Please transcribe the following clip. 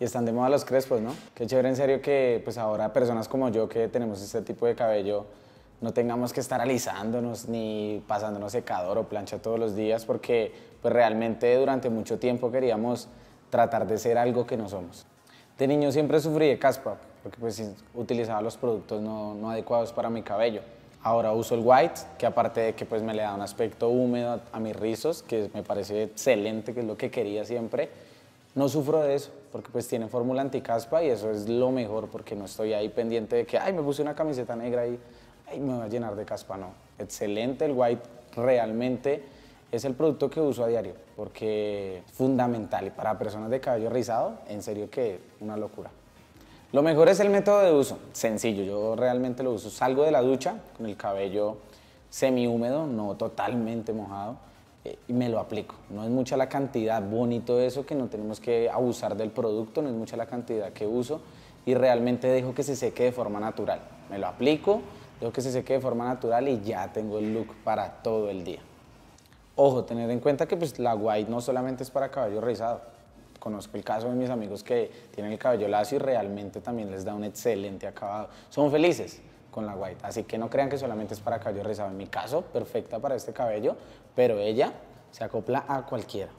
Y están de moda los crespos, ¿no? Qué chévere en serio que pues ahora personas como yo que tenemos este tipo de cabello no tengamos que estar alisándonos ni pasándonos secador o plancha todos los días porque pues realmente durante mucho tiempo queríamos tratar de ser algo que no somos. De niño siempre sufrí de caspa porque pues utilizaba los productos no, no adecuados para mi cabello. Ahora uso el white, que aparte de que pues me le da un aspecto húmedo a mis rizos, que me parece excelente, que es lo que quería siempre, no sufro de eso, porque pues tiene fórmula anticaspa y eso es lo mejor, porque no estoy ahí pendiente de que, ay, me puse una camiseta negra y ay, me va a llenar de caspa, no. Excelente, el white realmente es el producto que uso a diario, porque es fundamental y para personas de cabello rizado, en serio que una locura. Lo mejor es el método de uso, sencillo, yo realmente lo uso. Salgo de la ducha con el cabello semi húmedo, no totalmente mojado, y me lo aplico. No es mucha la cantidad, bonito eso, que no tenemos que abusar del producto, no es mucha la cantidad que uso y realmente dejo que se seque de forma natural. Me lo aplico, dejo que se seque de forma natural y ya tengo el look para todo el día. Ojo, tener en cuenta que pues, la white no solamente es para cabello rizado. Conozco el caso de mis amigos que tienen el cabello lacio y realmente también les da un excelente acabado. Son felices, con la white. Así que no crean que solamente es para cabello rizado. En mi caso, perfecta para este cabello, pero ella se acopla a cualquiera.